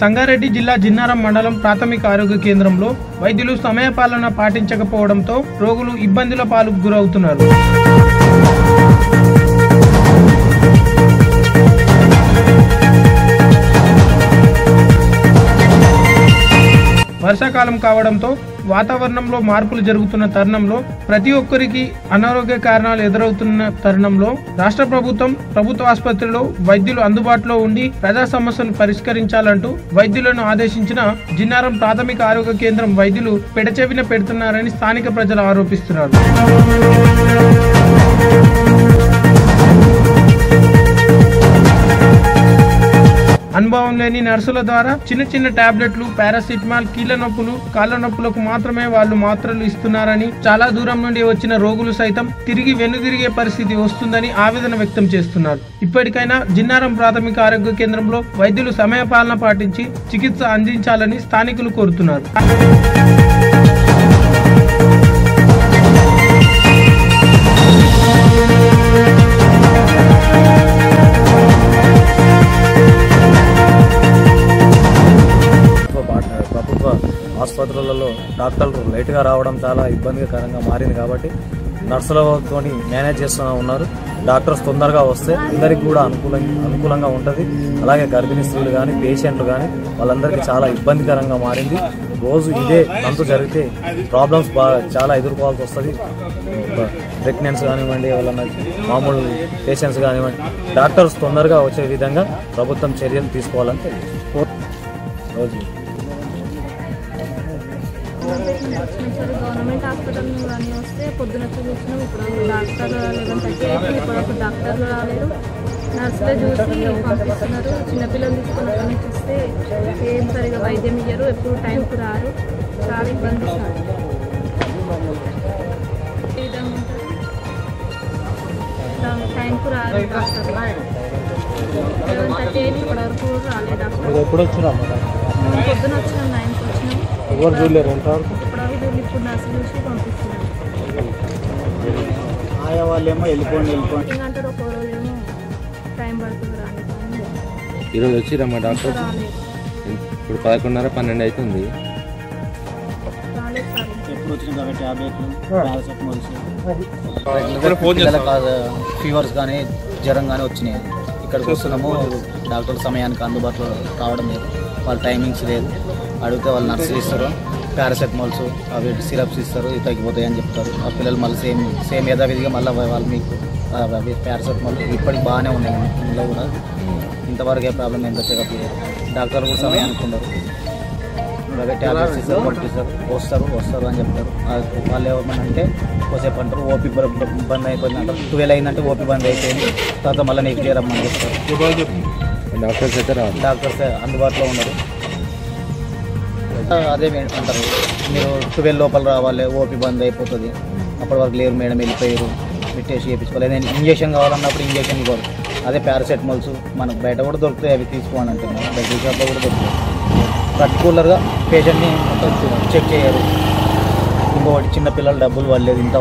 సంగారెడ్డి జిల్లా జిన్నారం మండలం ప్రాథమిక ఆరోగ్య కేంద్రంలో వైద్యులు సమయపాలన పాటించకపోవడంతో రోగులు ఇబ్బందుల పాలకు గురవుతున్నారు. వర్షాకాలం కావడంతో వాతావరణంలో మార్పులు జరుగుతున్న తరుణంలో ప్రతి ఒక్కరికి అనారోగ్య కారణాలు ఎదురవుతున్న తరుణంలో రాష్ట్ర ప్రభుత్వం ప్రభుత్వ ఆసుపత్రిలో వైద్యులు అందుబాటులో ఉండి ప్రజా సమస్యను పరిష్కరించాలంటూ వైద్యులను ఆదేశించిన జిన్నారం ప్రాథమిక ఆరోగ్య కేంద్రం వైద్యులు పెడచెవిన పెడుతున్నారని స్థానిక ప్రజలు ఆరోపిస్తున్నారు. అనుభవం లేని నర్సుల ద్వారా చిన్న చిన్న టాబ్లెట్లు పారాసిటమాల్ కీళ్ళ నొప్పులు కాళ్ళ నొప్పులకు మాత్రమే వాళ్ళు మాత్రలు ఇస్తున్నారని చాలా దూరం నుండి వచ్చిన రోగులు సైతం తిరిగి వెనుదిరిగే పరిస్థితి వస్తుందని ఆవేదన వ్యక్తం చేస్తున్నారు. ఇప్పటికైనా జిన్నారం ప్రాథమిక ఆరోగ్య కేంద్రంలో వైద్యులు సమయపాలన పాటించి చికిత్స అందించాలని స్థానికులు కోరుతున్నారు. ఆసుపత్రులలో డాక్టర్లు లేటుగా రావడం చాలా ఇబ్బందికరంగా మారింది కాబట్టి నర్సులతో మేనేజ్ చేస్తూ ఉన్నారు. డాక్టర్స్ తొందరగా వస్తే అందరికి కూడా అనుకూలం అనుకూలంగా ఉంటుంది. అలాగే గర్భిణీ స్త్రీలు కానీ పేషెంట్లు కానీ వాళ్ళందరికీ చాలా ఇబ్బందికరంగా మారింది. రోజు ఇదే అంత జరిగితే ప్రాబ్లమ్స్ బాగా చాలా ఎదుర్కోవాల్సి వస్తుంది. ప్రెగ్నెన్స్ కానివ్వండి వాళ్ళ మామూలు పేషెంట్స్ కానివ్వండి డాక్టర్స్ తొందరగా వచ్చే విధంగా ప్రభుత్వం చర్యలు తీసుకోవాలని రోజు గవర్నమెంట్ హాస్పిటల్ కానీ వస్తే పొద్దున చూసినాం ఇప్పుడు డాక్టర్ లెవెన్ థర్టీ అయితే ఇప్పుడు డాక్టర్లు రాలేరు నర్సులే చూసి పంపిస్తున్నారు. చిన్నపిల్లలు తీసుకొని అక్కడి నుంచి వస్తే ఏం సరిగా వైద్యం ఇయ్యరు ఎప్పుడు టైంకి రారు. చాలా ఇబ్బంది టైంకు రారు డాక్టర్ లెవెన్ థర్టీ అయితే ఇప్పటి వరకు కూడా రాలేదు డాక్టర్ పొద్దున వచ్చినాం వచ్చినాం ఎవరు చూడలేరు పంపిస్తున్నారు ఆయా వాళ్ళేమో వెళ్ళిపోండి వెళ్ళిపోండి. ఈరోజు వచ్చిరమ్మా డాక్టర్? ఇప్పుడు పదకొండున్నర పన్నెండు అవుతుంది ఫీవర్స్ కానీ జ్వరం కానీ వచ్చినాయి. ఇక్కడికి వస్తున్నాము డాక్టర్ సమయానికి అందుబాటులో రావడం లేదు. వాళ్ళ టైమింగ్స్ లేదు. అడిగితే వాళ్ళు నర్సులు ఇస్తారు పారాసెటమాల్స్ అవి సిరప్స్ ఇస్తారు ఇవి తగ్గిపోతాయి అని చెప్తారు. ఆ పిల్లలు మళ్ళీ సేమ్ సేమ్ యథావిధిగా మళ్ళీ వాళ్ళు మీకు అవి పారాసెటమాల్ ఇప్పటికి బాగానే ఉన్నాయి. ఇంట్లో కూడా ఇంతవరకు ఏ ప్రాబ్లం ఏం చెకప్ డాక్టర్ కూడా సమయానికి ఉండరు అలాగే ట్యాబ్లెట్స్ ఇస్తారు పంపిస్తారు వస్తారు వస్తారు అని చెప్తారు. వాళ్ళు ఏమన్నా అంటే కొద్దిసేపు అంటారు ఓపీ బంద్ అయిపోయింది అంటారు. ట్వెల్వ్ అయిందంటే ఓపీ బంద్ అయిపోయింది తర్వాత మళ్ళీ నీకు చేరమ్మని చెప్తారు. డాక్టర్స్ అయితే రావాలి. డాక్టర్స్ అందుబాటులో ఉండరు అదే అంటారు. మీరు ట్వెల్వ్ లోపల రావాలి ఓపీ బంద్ అయిపోతుంది. అప్పటి వరకు లేరు మేడం వెళ్ళిపోయారు. పెట్టేసి చేయించుకోవాలి. ఏదైనా ఇంజక్షన్ కావాలన్నప్పుడు ఇంజక్షన్ ఇవ్వరు. అదే పారాసెటమాల్స్ మనకు బయట కూడా దొరుకుతాయి అవి తీసుకోవాలి అంటున్నాను బయట షాప్లో కూడా దొరుకుతాయి. పర్టికులర్గా పేషెంట్ని చెక్ చేయరు ఇంకొకటి చిన్నపిల్లల డబ్బులు వాళ్ళేది ఇంత